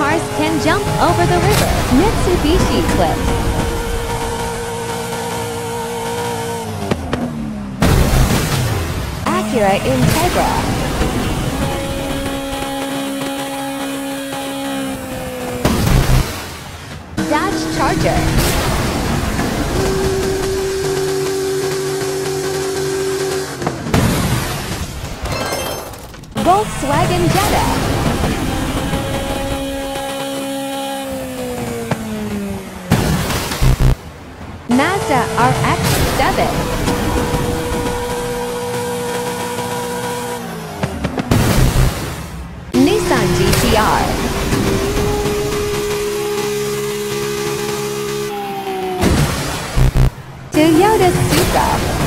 cars can jump over the river. Mitsubishi Eclipse. Acura Integra. Dodge Charger. Volkswagen Jetta. Mazda RX-7. Nissan GTR. Toyota Supra.